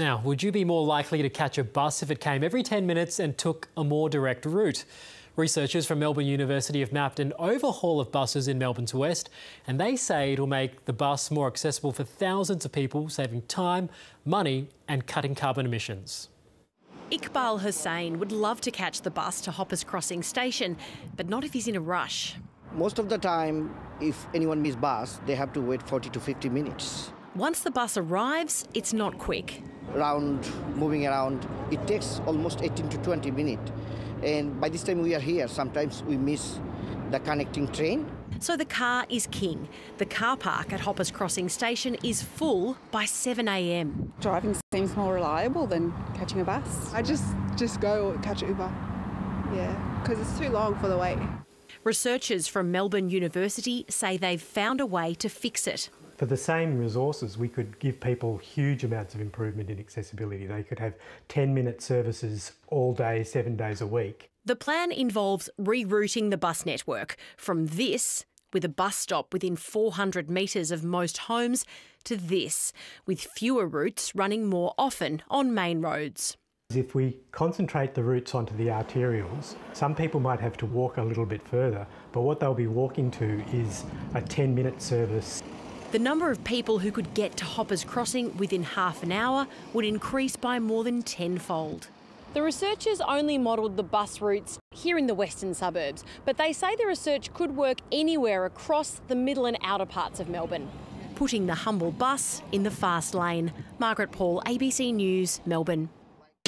Now, would you be more likely to catch a bus if it came every 10 minutes and took a more direct route? Researchers from Melbourne University have mapped an overhaul of buses in Melbourne's west, and they say it'll make the bus more accessible for thousands of people, saving time, money, and cutting carbon emissions. Iqbal Hussain would love to catch the bus to Hoppers Crossing station, but not if he's in a rush. Most of the time, if anyone misses bus, they have to wait 40 to 50 minutes. Once the bus arrives, it's not quick. Around, moving around, it takes almost 18 to 20 minutes. And by this time we are here, sometimes we miss the connecting train. So the car is king. The car park at Hoppers Crossing station is full by 7am. Driving seems more reliable than catching a bus. I just just go catch Uber. Yeah, because it's too long for the wait. Researchers from Melbourne University say they've found a way to fix it. For the same resources, we could give people huge amounts of improvement in accessibility. They could have 10 minute services all day, seven days a week. The plan involves rerouting the bus network from this, with a bus stop within 400 metres of most homes, to this, with fewer routes running more often on main roads. If we concentrate the routes onto the arterials, some people might have to walk a little bit further, but what they'll be walking to is a 10 minute service the number of people who could get to Hoppers Crossing within half an hour would increase by more than tenfold. The researchers only modelled the bus routes here in the western suburbs, but they say the research could work anywhere across the middle and outer parts of Melbourne. Putting the humble bus in the fast lane. Margaret Paul, ABC News, Melbourne.